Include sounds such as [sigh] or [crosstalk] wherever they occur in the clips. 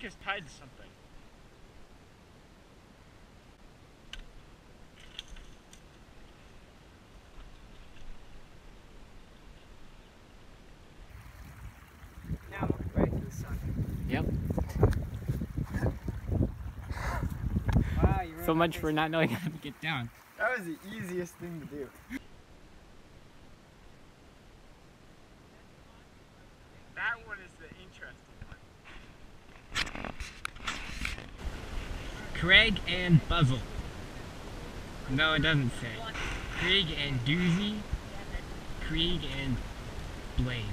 stick is tied to something. Now look right to the sun. Yep. Wow, you So much for not knowing how to get down. That was the easiest thing to do. That one is the interesting one. Craig and Buzzle. No, it doesn't say. Craig and Doozy. Krieg and Blade.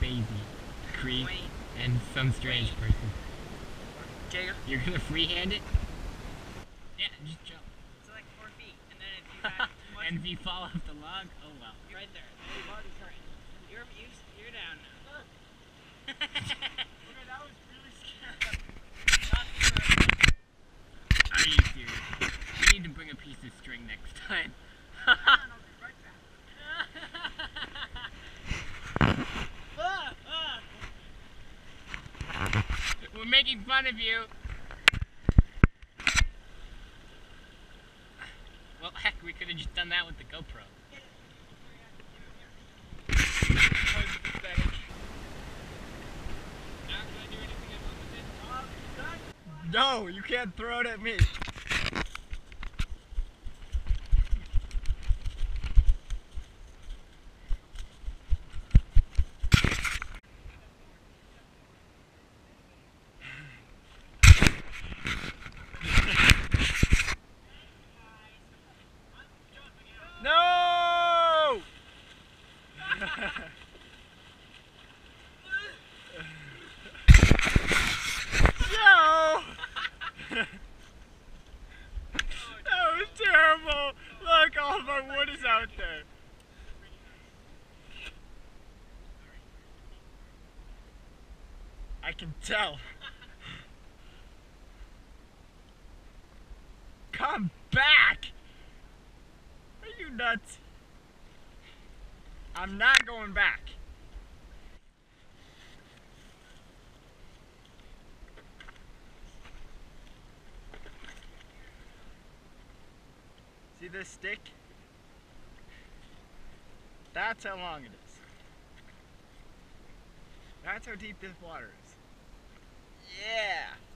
Basie. Krieg and some strange person. Jacob? You're gonna freehand it? Yeah, just jump. It's like four feet, and then if you have too much, And if you fall off the log, oh well. right there. You're you, you're down now. that was really scary. Are you serious? We need to bring a piece of string next time. [laughs] We're making fun of you. Well, heck, we could have just done that with the GoPro. No, you can't throw it at me. No! No! [laughs] that was terrible. Look, all wood is out there. I can tell. Come back! Are you nuts? I'm not going back. See this stick? That's how long it is. That's how deep this water is. Yeah!